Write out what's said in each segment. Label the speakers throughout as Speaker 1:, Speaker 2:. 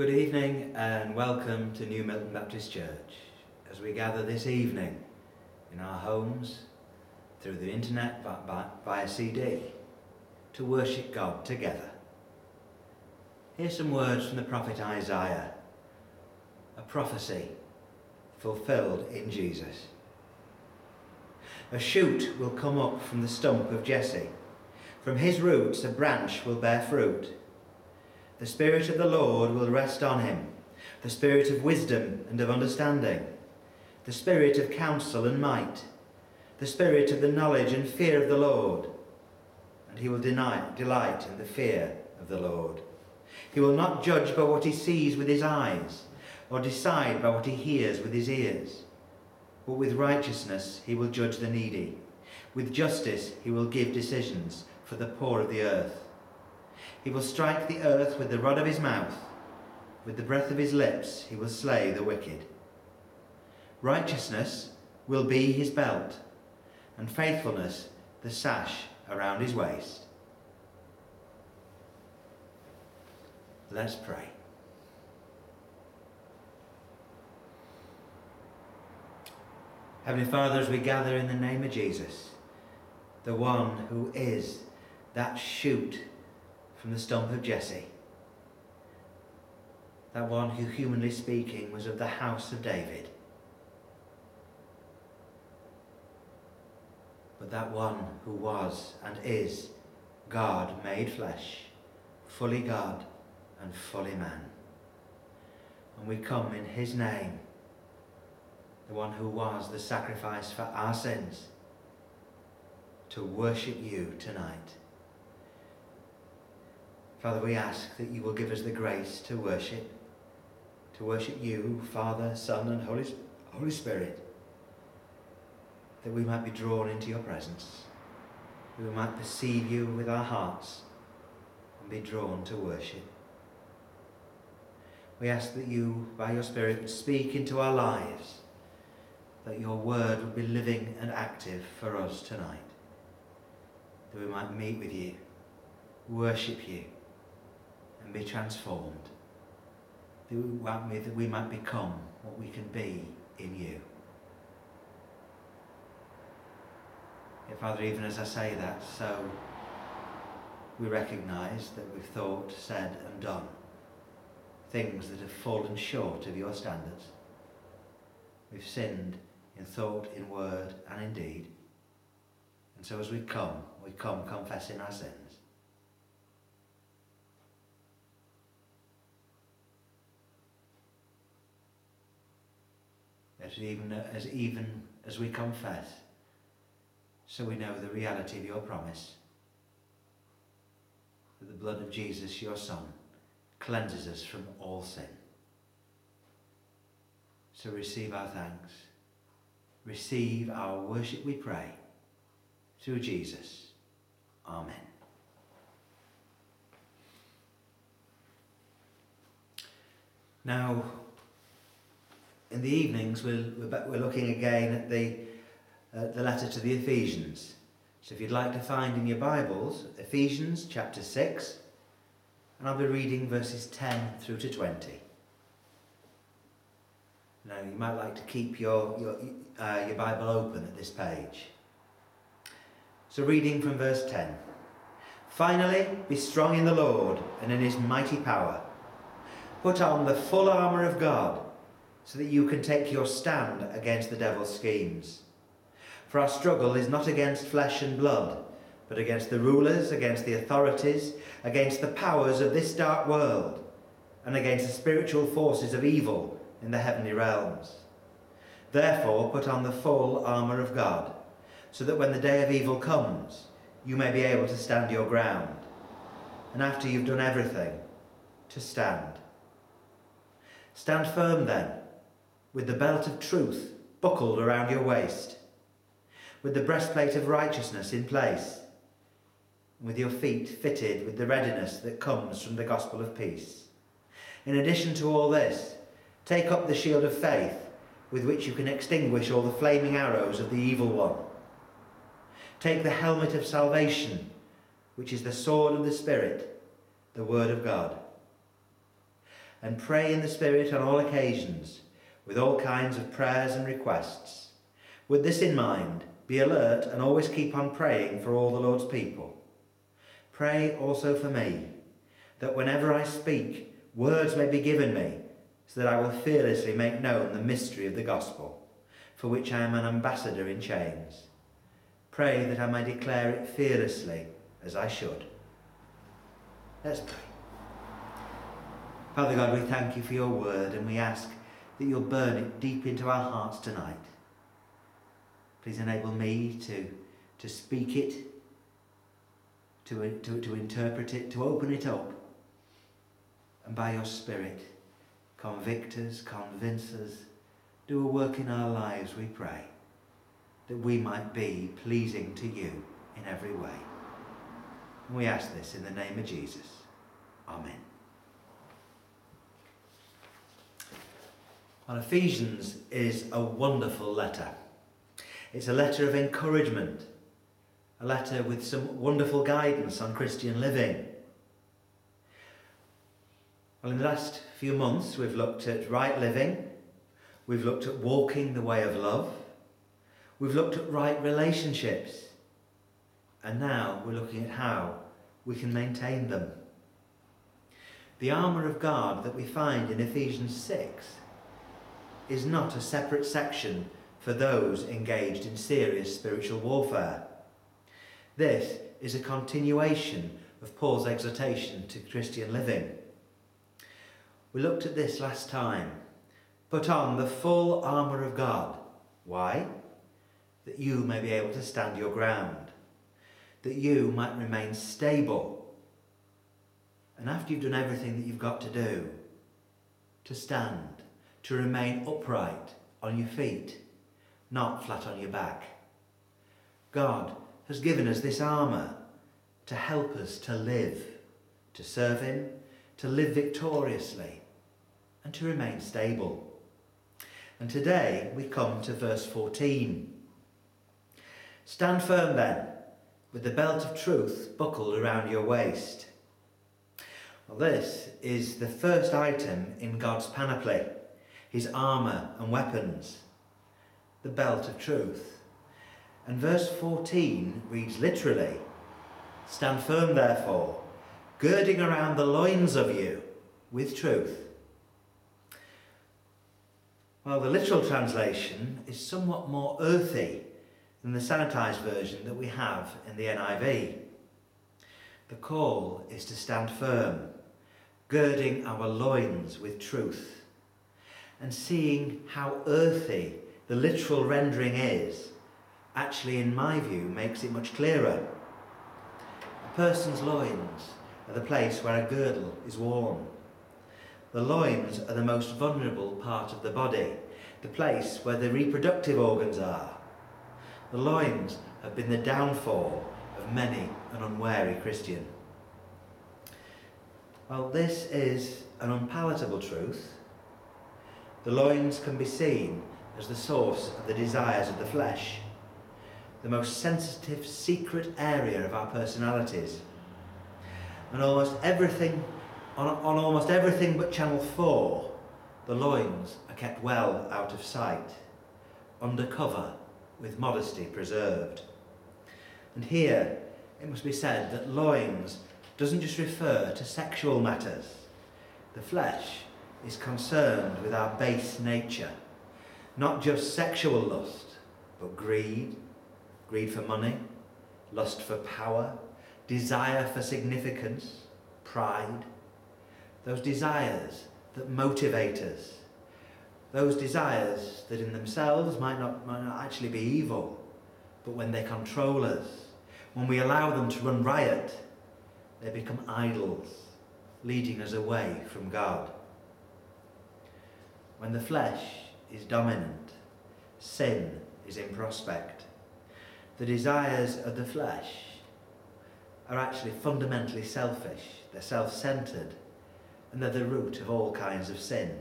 Speaker 1: Good evening and welcome to New Milton Baptist Church as we gather this evening in our homes, through the internet, via CD, to worship God together. Here's some words from the prophet Isaiah, a prophecy fulfilled in Jesus. A shoot will come up from the stump of Jesse. From his roots a branch will bear fruit. The Spirit of the Lord will rest on him, the Spirit of wisdom and of understanding, the Spirit of counsel and might, the Spirit of the knowledge and fear of the Lord. And he will deny, delight in the fear of the Lord. He will not judge by what he sees with his eyes, or decide by what he hears with his ears. But with righteousness he will judge the needy. With justice he will give decisions for the poor of the earth. He will strike the earth with the rod of his mouth. With the breath of his lips he will slay the wicked. Righteousness will be his belt, and faithfulness the sash around his waist. Let's pray. Heavenly Father, as we gather in the name of Jesus, the one who is that shoot from the stump of Jesse. That one who, humanly speaking, was of the house of David. But that one who was and is God made flesh, fully God and fully man. And we come in his name, the one who was the sacrifice for our sins, to worship you tonight. Father, we ask that you will give us the grace to worship, to worship you, Father, Son, and Holy, Holy Spirit, that we might be drawn into your presence, that we might perceive you with our hearts and be drawn to worship. We ask that you, by your Spirit, would speak into our lives, that your word would be living and active for us tonight, that we might meet with you, worship you, and be transformed. That we might become what we can be in you. Yet, Father, even as I say that, so we recognise that we've thought, said, and done things that have fallen short of your standards. We've sinned in thought, in word, and in deed. And so as we come, we come confessing our sins. As even as even as we confess, so we know the reality of your promise. That the blood of Jesus, your Son, cleanses us from all sin. So receive our thanks. Receive our worship, we pray, through Jesus. Amen. Now, in the evenings, we're, we're looking again at the, uh, the letter to the Ephesians. So if you'd like to find in your Bibles, Ephesians chapter 6, and I'll be reading verses 10 through to 20. Now, you might like to keep your, your, uh, your Bible open at this page. So, reading from verse 10 Finally, be strong in the Lord and in his mighty power. Put on the full armour of God so that you can take your stand against the devil's schemes. For our struggle is not against flesh and blood, but against the rulers, against the authorities, against the powers of this dark world, and against the spiritual forces of evil in the heavenly realms. Therefore, put on the full armour of God, so that when the day of evil comes, you may be able to stand your ground, and after you've done everything, to stand. Stand firm then with the belt of truth buckled around your waist, with the breastplate of righteousness in place, and with your feet fitted with the readiness that comes from the gospel of peace. In addition to all this, take up the shield of faith with which you can extinguish all the flaming arrows of the evil one. Take the helmet of salvation, which is the sword of the Spirit, the Word of God and pray in the Spirit on all occasions, with all kinds of prayers and requests. With this in mind, be alert and always keep on praying for all the Lord's people. Pray also for me, that whenever I speak, words may be given me, so that I will fearlessly make known the mystery of the gospel, for which I am an ambassador in chains. Pray that I may declare it fearlessly as I should. Let's pray. Father God, we thank you for your word and we ask that you'll burn it deep into our hearts tonight. Please enable me to, to speak it, to, to, to interpret it, to open it up. And by your Spirit, convict us, convince us, do a work in our lives, we pray, that we might be pleasing to you in every way. And we ask this in the name of Jesus. Amen. Ephesians is a wonderful letter. It's a letter of encouragement, a letter with some wonderful guidance on Christian living. Well, in the last few months, we've looked at right living, we've looked at walking the way of love, we've looked at right relationships, and now we're looking at how we can maintain them. The armour of God that we find in Ephesians 6 is not a separate section for those engaged in serious spiritual warfare. This is a continuation of Paul's exhortation to Christian living. We looked at this last time. Put on the full armour of God. Why? That you may be able to stand your ground. That you might remain stable. And after you've done everything that you've got to do, to stand, to remain upright on your feet not flat on your back. God has given us this armour to help us to live, to serve Him, to live victoriously, and to remain stable. And today we come to verse 14. Stand firm then, with the belt of truth buckled around your waist. Well, this is the first item in God's panoply, his armour and weapons the belt of truth. And verse 14 reads literally Stand firm, therefore, girding around the loins of you with truth. Well, the literal translation is somewhat more earthy than the sanitized version that we have in the NIV. The call is to stand firm, girding our loins with truth, and seeing how earthy the literal rendering is, actually, in my view, makes it much clearer. A person's loins are the place where a girdle is worn. The loins are the most vulnerable part of the body, the place where the reproductive organs are. The loins have been the downfall of many an unwary Christian. Well, this is an unpalatable truth. The loins can be seen as the source of the desires of the flesh, the most sensitive, secret area of our personalities. And almost everything, on, on almost everything but Channel 4, the loins are kept well out of sight, under cover, with modesty preserved. And here, it must be said that loins doesn't just refer to sexual matters. The flesh is concerned with our base nature. Not just sexual lust, but greed, greed for money, lust for power, desire for significance, pride, those desires that motivate us, those desires that in themselves might not, might not actually be evil, but when they control us, when we allow them to run riot, they become idols, leading us away from God. When the flesh is dominant. Sin is in prospect. The desires of the flesh are actually fundamentally selfish. They're self-centered and they're the root of all kinds of sin.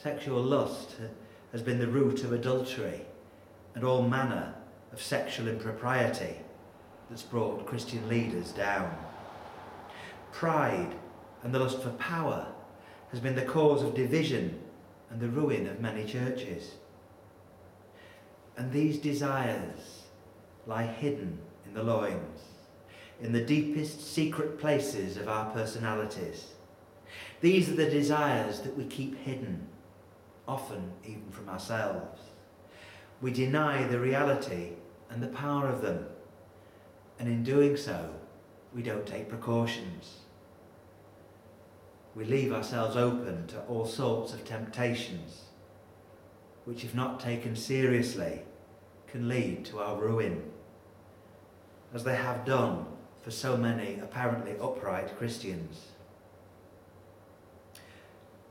Speaker 1: Sexual lust has been the root of adultery and all manner of sexual impropriety that's brought Christian leaders down. Pride and the lust for power has been the cause of division and the ruin of many churches. And these desires lie hidden in the loins, in the deepest secret places of our personalities. These are the desires that we keep hidden, often even from ourselves. We deny the reality and the power of them, and in doing so, we don't take precautions. We leave ourselves open to all sorts of temptations, which, if not taken seriously, can lead to our ruin, as they have done for so many apparently upright Christians.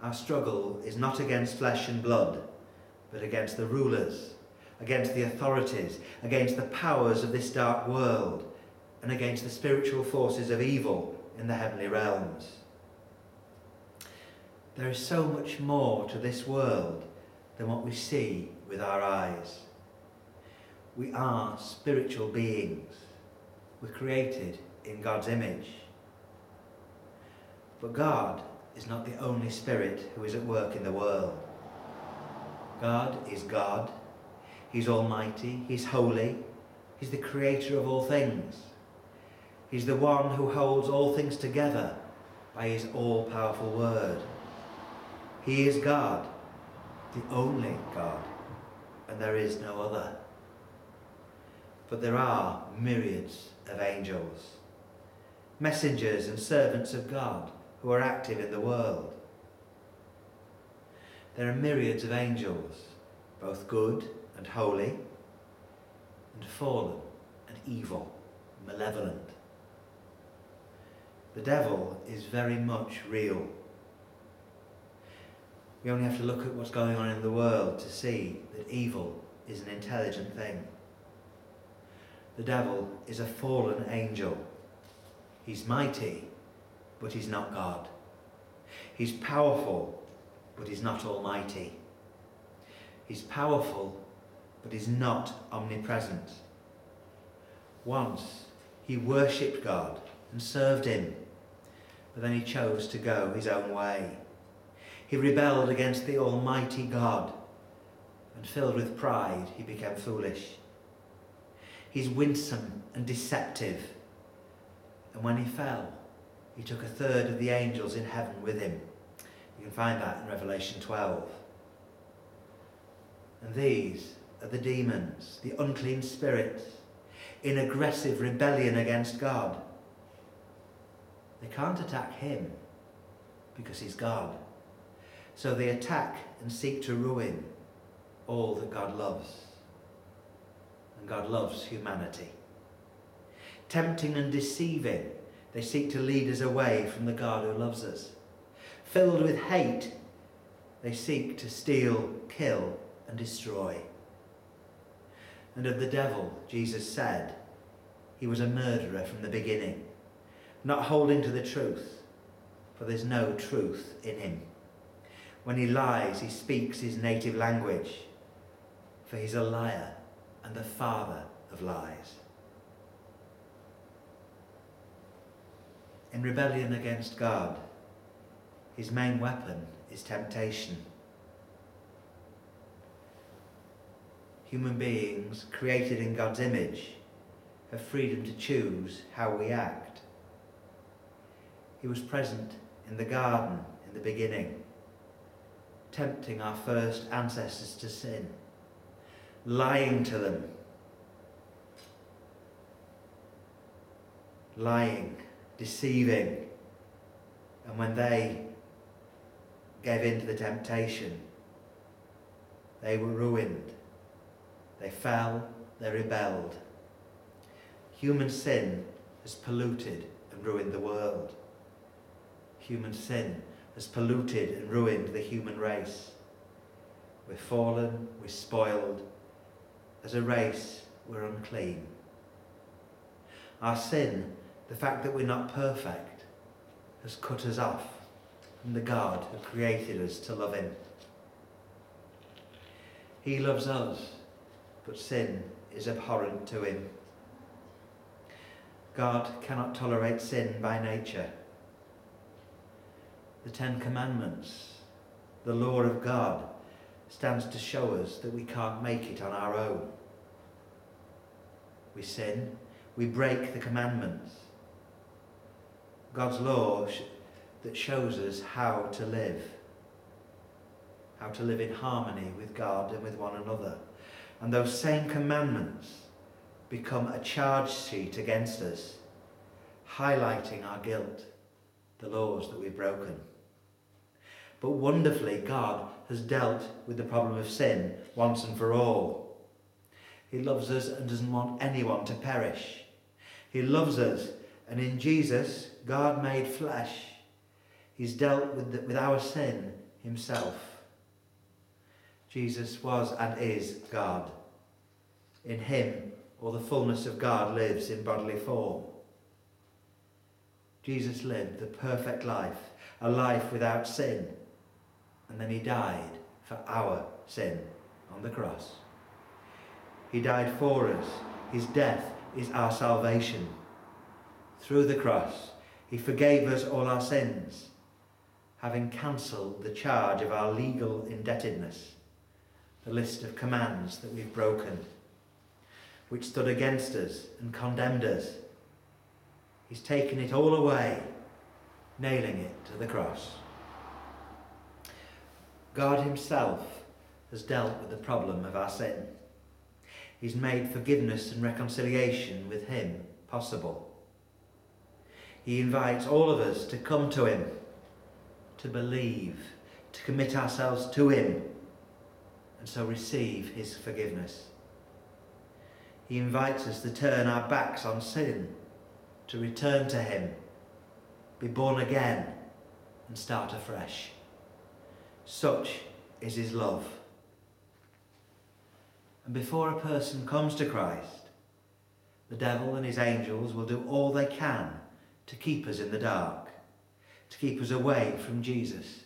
Speaker 1: Our struggle is not against flesh and blood, but against the rulers, against the authorities, against the powers of this dark world, and against the spiritual forces of evil in the heavenly realms. There is so much more to this world than what we see with our eyes. We are spiritual beings. We're created in God's image. But God is not the only spirit who is at work in the world. God is God. He's almighty. He's holy. He's the creator of all things. He's the one who holds all things together by his all-powerful word. He is God, the only God, and there is no other. But there are myriads of angels, messengers and servants of God who are active in the world. There are myriads of angels, both good and holy, and fallen and evil, malevolent. The devil is very much real. We only have to look at what's going on in the world to see that evil is an intelligent thing. The devil is a fallen angel. He's mighty, but he's not God. He's powerful, but he's not almighty. He's powerful, but he's not omnipresent. Once he worshipped God and served him, but then he chose to go his own way. He rebelled against the Almighty God, and filled with pride, he became foolish. He's winsome and deceptive, and when he fell, he took a third of the angels in heaven with him. You can find that in Revelation 12. And these are the demons, the unclean spirits, in aggressive rebellion against God. They can't attack him because he's God. So they attack and seek to ruin all that God loves. And God loves humanity. Tempting and deceiving, they seek to lead us away from the God who loves us. Filled with hate, they seek to steal, kill, and destroy. And of the devil, Jesus said, he was a murderer from the beginning, not holding to the truth, for there's no truth in him. When he lies, he speaks his native language, for he's a liar and the father of lies. In rebellion against God, his main weapon is temptation. Human beings, created in God's image, have freedom to choose how we act. He was present in the garden in the beginning, tempting our first ancestors to sin, lying to them, lying, deceiving, and when they gave in to the temptation, they were ruined. They fell, they rebelled. Human sin has polluted and ruined the world. Human sin has polluted and ruined the human race. We're fallen, we're spoiled. As a race, we're unclean. Our sin, the fact that we're not perfect, has cut us off from the God who created us to love him. He loves us, but sin is abhorrent to him. God cannot tolerate sin by nature. The Ten Commandments, the law of God, stands to show us that we can't make it on our own. We sin, we break the commandments. God's law sh- that shows us how to live, how to live in harmony with God and with one another. And those same commandments become a charge sheet against us, highlighting our guilt, the laws that we've broken. But wonderfully, God has dealt with the problem of sin once and for all. He loves us and doesn't want anyone to perish. He loves us, and in Jesus, God made flesh. He's dealt with, the, with our sin himself. Jesus was and is God. In him, all the fullness of God lives in bodily form. Jesus lived the perfect life, a life without sin, and then he died for our sin on the cross. He died for us. His death is our salvation. Through the cross, he forgave us all our sins, having cancelled the charge of our legal indebtedness, the list of commands that we've broken, which stood against us and condemned us. He's taken it all away, nailing it to the cross. God himself has dealt with the problem of our sin. He's made forgiveness and reconciliation with him possible. He invites all of us to come to him, to believe, to commit ourselves to him, and so receive his forgiveness. He invites us to turn our backs on sin, to return to him, be born again, and start afresh. Such is his love. And before a person comes to Christ, the devil and his angels will do all they can to keep us in the dark, to keep us away from Jesus,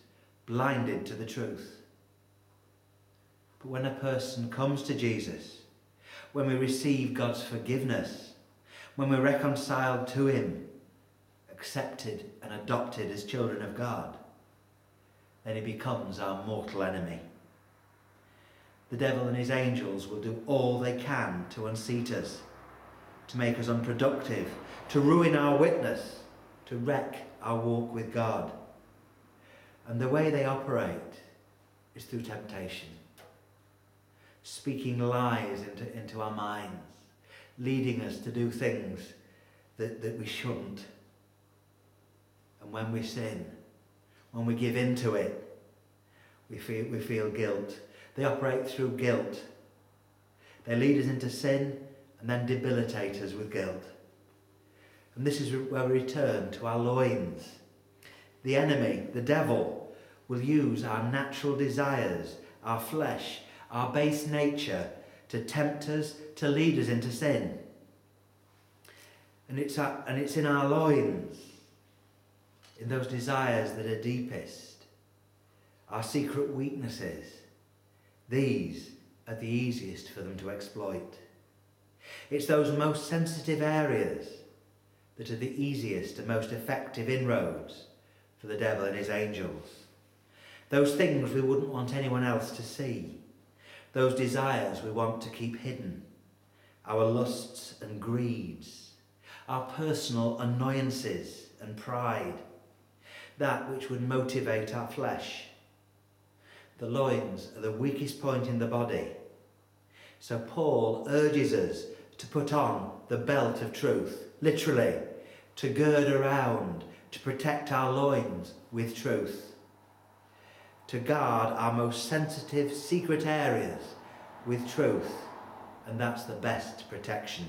Speaker 1: blinded to the truth. But when a person comes to Jesus, when we receive God's forgiveness, when we're reconciled to him, accepted and adopted as children of God, then he becomes our mortal enemy. The devil and his angels will do all they can to unseat us, to make us unproductive, to ruin our witness, to wreck our walk with God. And the way they operate is through temptation, speaking lies into, into our minds, leading us to do things that, that we shouldn't. And when we sin, when we give in to it, we feel, we feel guilt. They operate through guilt. They lead us into sin and then debilitate us with guilt. And this is where we return to our loins. The enemy, the devil, will use our natural desires, our flesh, our base nature to tempt us, to lead us into sin. And it's, our, and it's in our loins in those desires that are deepest, our secret weaknesses, these are the easiest for them to exploit. It's those most sensitive areas that are the easiest and most effective inroads for the devil and his angels. Those things we wouldn't want anyone else to see. Those desires we want to keep hidden. Our lusts and greeds. Our personal annoyances and pride that which would motivate our flesh. The loins are the weakest point in the body. So Paul urges us to put on the belt of truth, literally, to gird around, to protect our loins with truth, to guard our most sensitive secret areas with truth, and that's the best protection.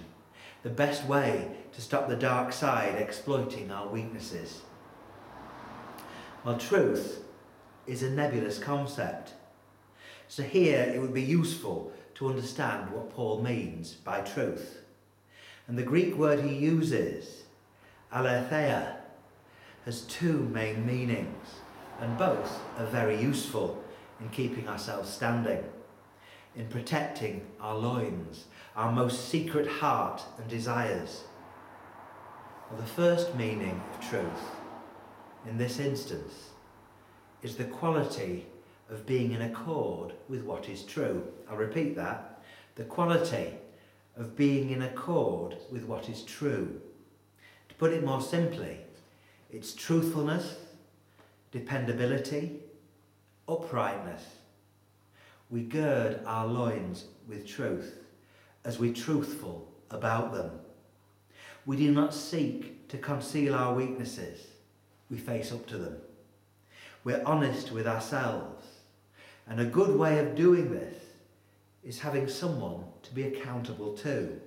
Speaker 1: The best way to stop the dark side exploiting our weaknesses. Well, truth is a nebulous concept. So here it would be useful to understand what Paul means by truth. And the Greek word he uses, aletheia, has two main meanings, and both are very useful in keeping ourselves standing, in protecting our loins, our most secret heart and desires. Well, the first meaning of truth in this instance is the quality of being in accord with what is true. I'll repeat that. The quality of being in accord with what is true. To put it more simply, it's truthfulness, dependability, uprightness. We gird our loins with truth as we're truthful about them. We do not seek to conceal our weaknesses. We face up to them. We're honest with ourselves. And a good way of doing this is having someone to be accountable to.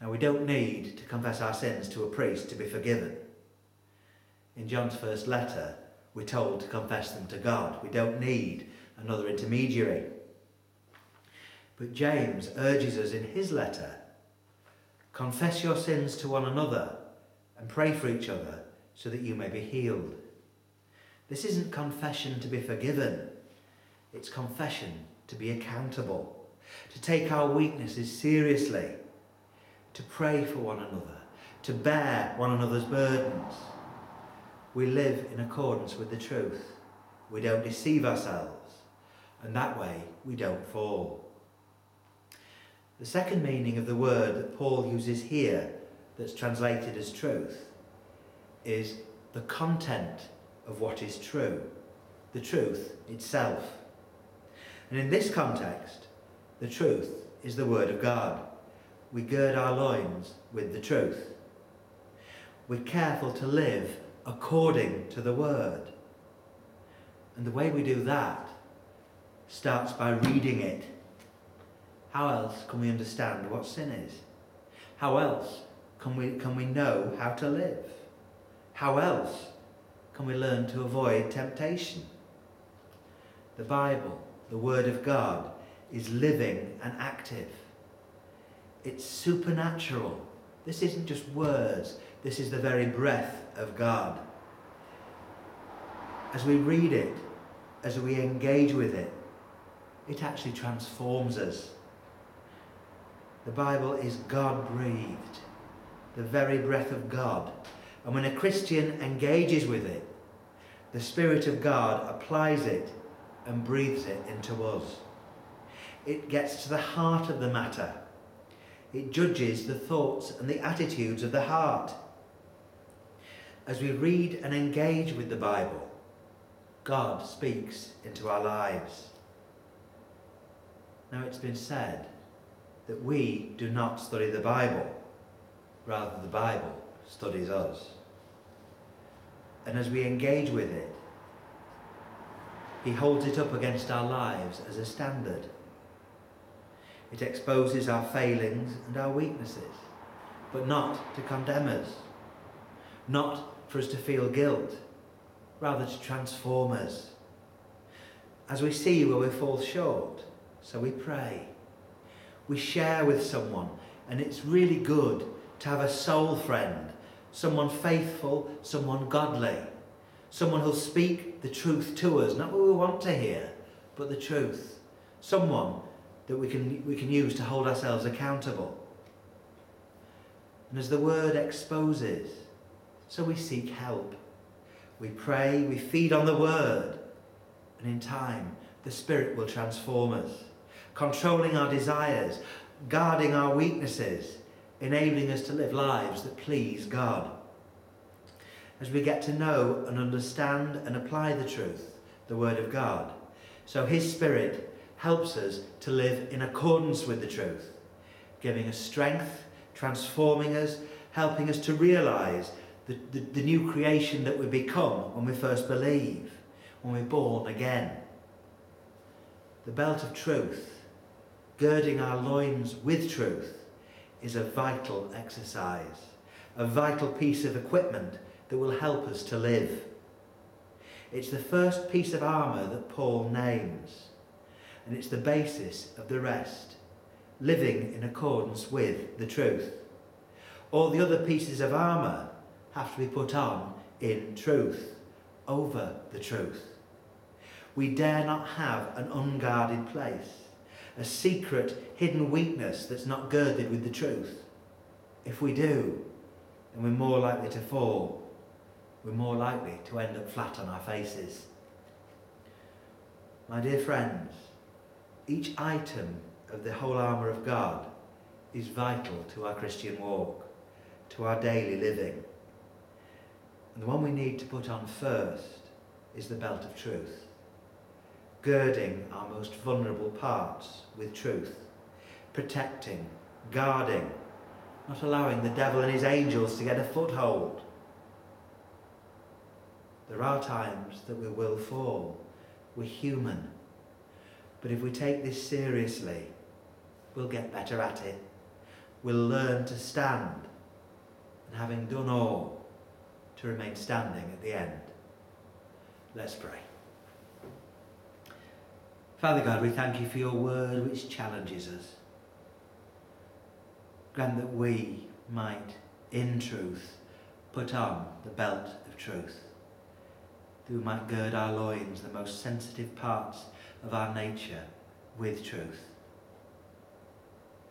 Speaker 1: Now, we don't need to confess our sins to a priest to be forgiven. In John's first letter, we're told to confess them to God. We don't need another intermediary. But James urges us in his letter confess your sins to one another and pray for each other so that you may be healed. This isn't confession to be forgiven, it's confession to be accountable, to take our weaknesses seriously, to pray for one another, to bear one another's burdens. We live in accordance with the truth. We don't deceive ourselves, and that way we don't fall. The second meaning of the word that Paul uses here, that's translated as truth, is the content of what is true, the truth itself. And in this context, the truth is the Word of God. We gird our loins with the truth. We're careful to live according to the Word. And the way we do that starts by reading it. How else can we understand what sin is? How else can we, can we know how to live? How else can we learn to avoid temptation? The Bible, the Word of God, is living and active. It's supernatural. This isn't just words, this is the very breath of God. As we read it, as we engage with it, it actually transforms us. The Bible is God breathed, the very breath of God. And when a Christian engages with it, the Spirit of God applies it and breathes it into us. It gets to the heart of the matter. It judges the thoughts and the attitudes of the heart. As we read and engage with the Bible, God speaks into our lives. Now, it's been said that we do not study the Bible, rather, the Bible studies us. And as we engage with it, He holds it up against our lives as a standard. It exposes our failings and our weaknesses, but not to condemn us, not for us to feel guilt, rather to transform us. As we see where we fall short, so we pray. We share with someone, and it's really good to have a soul friend someone faithful, someone godly, someone who'll speak the truth to us, not what we want to hear, but the truth. Someone that we can, we can use to hold ourselves accountable. And as the word exposes, so we seek help. We pray, we feed on the word, and in time, the Spirit will transform us, controlling our desires, guarding our weaknesses, enabling us to live lives that please God. As we get to know and understand and apply the truth, the Word of God, so His Spirit helps us to live in accordance with the truth, giving us strength, transforming us, helping us to realize the, the, the new creation that we become when we first believe, when we're born again. The belt of truth, girding our loins with truth, is a vital exercise, a vital piece of equipment that will help us to live. It's the first piece of armour that Paul names, and it's the basis of the rest, living in accordance with the truth. All the other pieces of armour have to be put on in truth, over the truth. We dare not have an unguarded place a secret, hidden weakness that's not girded with the truth. If we do, then we're more likely to fall. we're more likely to end up flat on our faces. My dear friends, each item of the whole armour of God is vital to our Christian walk, to our daily living. And the one we need to put on first is the belt of truth, girding our most vulnerable parts with truth, protecting, guarding, not allowing the devil and his angels to get a foothold. There are times that we will fall. We're human. But if we take this seriously, we'll get better at it. We'll learn to stand. And having done all, to remain standing at the end. Let's pray. Father God, we thank you for your word which challenges us. Grant that we might, in truth, put on the belt of truth. That we might gird our loins, the most sensitive parts of our nature, with truth.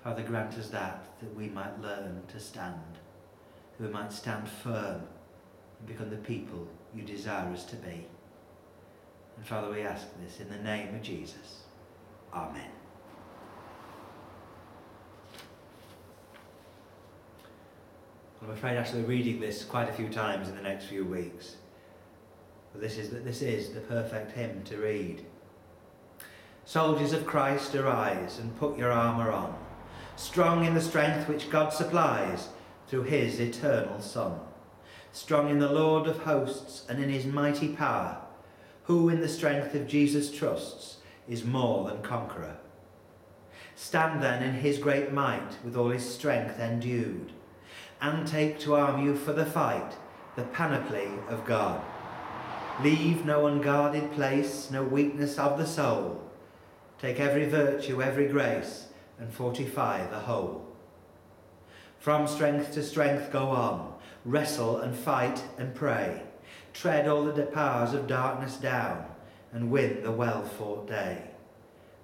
Speaker 1: Father, grant us that, that we might learn to stand, that we might stand firm and become the people you desire us to be. And Father, we ask this in the name of Jesus. Amen. I'm afraid actually reading this quite a few times in the next few weeks. But this is, this is the perfect hymn to read. Soldiers of Christ, arise and put your armour on, strong in the strength which God supplies through his eternal Son. Strong in the Lord of hosts and in his mighty power, who in the strength of Jesus trusts is more than conqueror. Stand then in his great might with all his strength endued and take to arm you for the fight the panoply of God. Leave no unguarded place, no weakness of the soul. Take every virtue, every grace, and fortify the whole. From strength to strength go on, wrestle and fight and pray. Tread all the powers of darkness down, and win the well-fought day.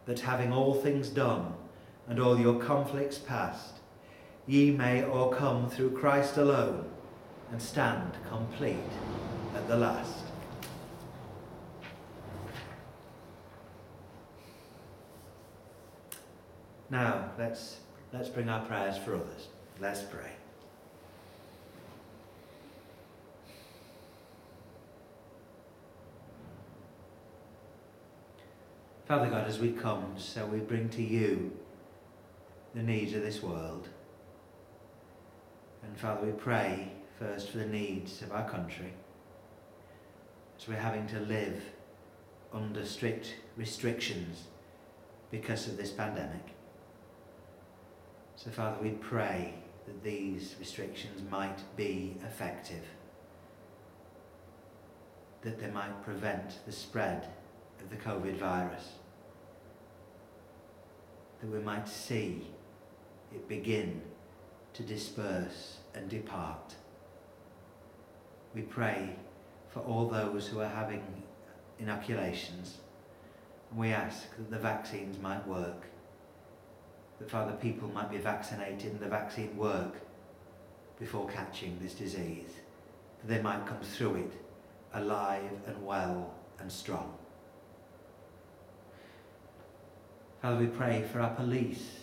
Speaker 1: That having all things done, and all your conflicts past, ye may o'ercome through Christ alone and stand complete at the last. Now, let's, let's bring our prayers for others. Let's pray. Father God, as we come, so we bring to you the needs of this world. And Father, we pray first for the needs of our country. As we're having to live under strict restrictions because of this pandemic. So Father, we pray that these restrictions might be effective. That they might prevent the spread of the COVID virus. That we might see it begin to disperse and depart. We pray for all those who are having inoculations. And we ask that the vaccines might work, that Father, people might be vaccinated and the vaccine work before catching this disease, that they might come through it alive and well and strong. Father, we pray for our police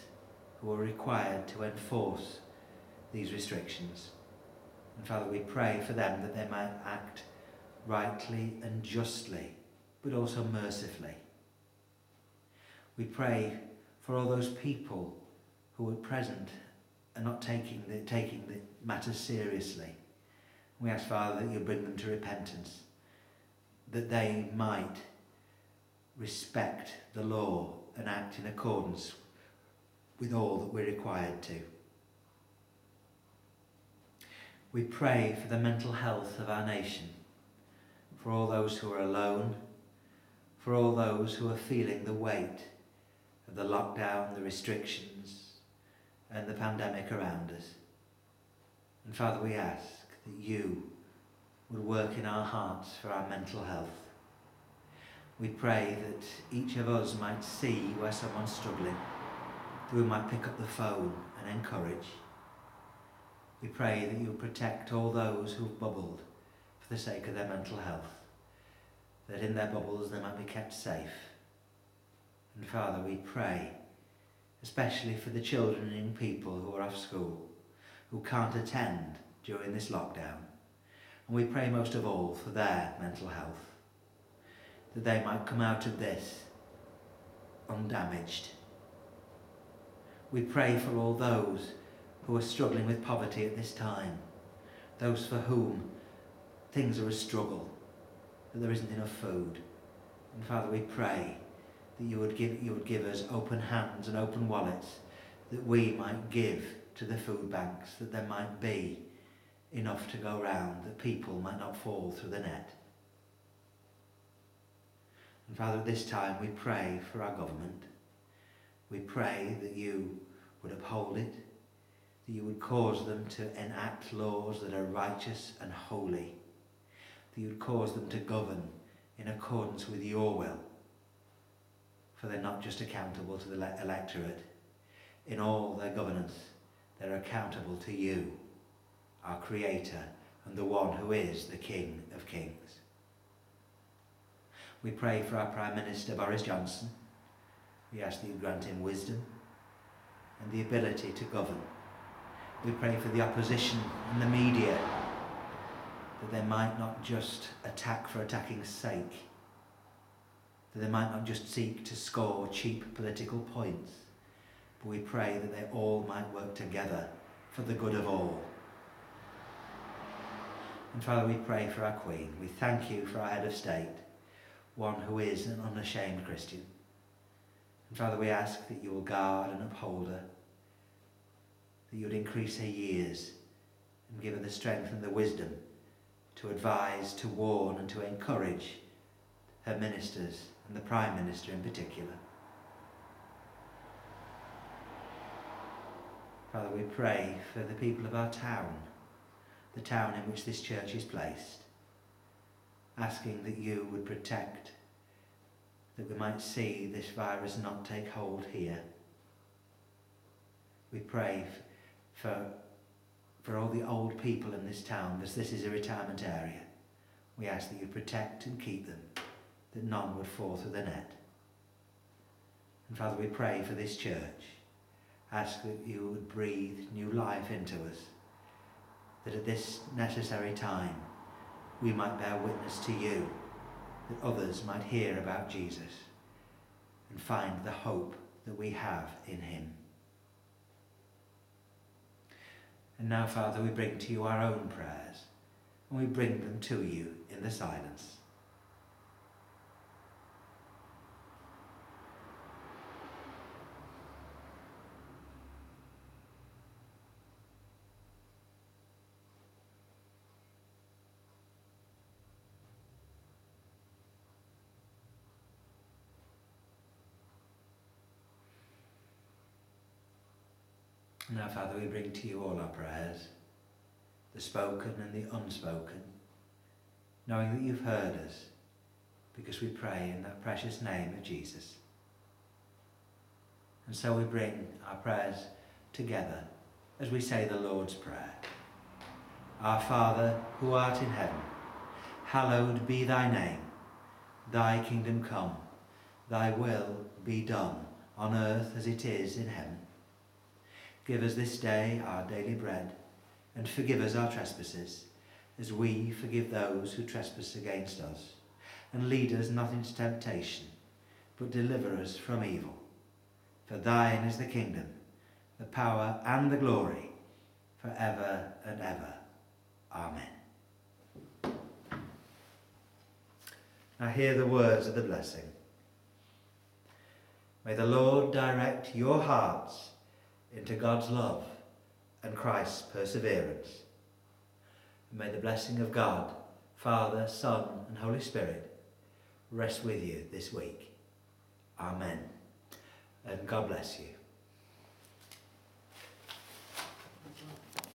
Speaker 1: who are required to enforce these restrictions. And Father, we pray for them that they might act rightly and justly, but also mercifully. We pray for all those people who are present and not taking the, taking the matter seriously. We ask, Father, that you bring them to repentance, that they might respect the law and act in accordance with all that we're required to. We pray for the mental health of our nation, for all those who are alone, for all those who are feeling the weight of the lockdown, the restrictions, and the pandemic around us. And Father, we ask that you would work in our hearts for our mental health. We pray that each of us might see where someone's struggling, that we might pick up the phone and encourage we pray that you'll protect all those who've bubbled for the sake of their mental health, that in their bubbles they might be kept safe. And Father, we pray, especially for the children and people who are off school, who can't attend during this lockdown. And we pray most of all for their mental health, that they might come out of this undamaged. We pray for all those who are struggling with poverty at this time, those for whom things are a struggle, that there isn't enough food. And Father, we pray that you would give, you would give us open hands and open wallets, that we might give to the food banks, that there might be enough to go round, that people might not fall through the net. And Father, at this time we pray for our government. We pray that you would uphold it, that you would cause them to enact laws that are righteous and holy, that you would cause them to govern in accordance with your will, for they're not just accountable to the electorate. In all their governance, they're accountable to you, our Creator, and the one who is the King of Kings. We pray for our Prime Minister Boris Johnson. We ask that you grant him wisdom and the ability to govern. We pray for the opposition and the media that they might not just attack for attacking's sake, that they might not just seek to score cheap political points, but we pray that they all might work together for the good of all. And Father, we pray for our Queen. We thank you for our head of state, one who is an unashamed Christian. And Father, we ask that you will guard and uphold her, that you would increase her years and give her the strength and the wisdom to advise, to warn and to encourage her ministers and the Prime Minister in particular. Father, we pray for the people of our town, the town in which this church is placed, asking that you would protect that we might see this virus not take hold here. We pray for, for all the old people in this town, as this is a retirement area. We ask that you protect and keep them, that none would fall through the net. And Father, we pray for this church. Ask that you would breathe new life into us, that at this necessary time we might bear witness to you that others might hear about Jesus and find the hope that we have in him. And now, Father, we bring to you our own prayers and we bring them to you in the silence. Now, Father, we bring to you all our prayers, the spoken and the unspoken, knowing that you've heard us, because we pray in that precious name of Jesus. And so we bring our prayers together as we say the Lord's Prayer. Our Father, who art in heaven, hallowed be thy name. Thy kingdom come, thy will be done on earth as it is in heaven. Give us this day our daily bread, and forgive us our trespasses, as we forgive those who trespass against us. And lead us not into temptation, but deliver us from evil. For thine is the kingdom, the power, and the glory, for ever and ever. Amen. Now hear the words of the blessing. May the Lord direct your hearts into God's love and Christ's perseverance. And may the blessing of God, Father, Son, and Holy Spirit rest with you this week. Amen. And God bless you.